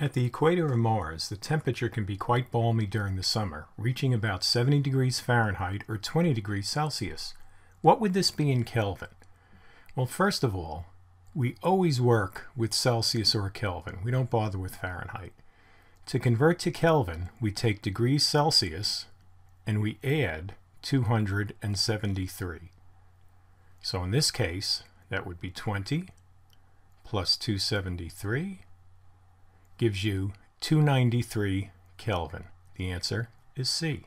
At the equator of Mars, the temperature can be quite balmy during the summer, reaching about 70 degrees Fahrenheit or 20 degrees Celsius. What would this be in Kelvin? Well, first of all, we always work with Celsius or Kelvin. We don't bother with Fahrenheit. To convert to Kelvin, we take degrees Celsius and we add 273. So in this case, that would be 20 plus 273 gives you 293 Kelvin. The answer is C.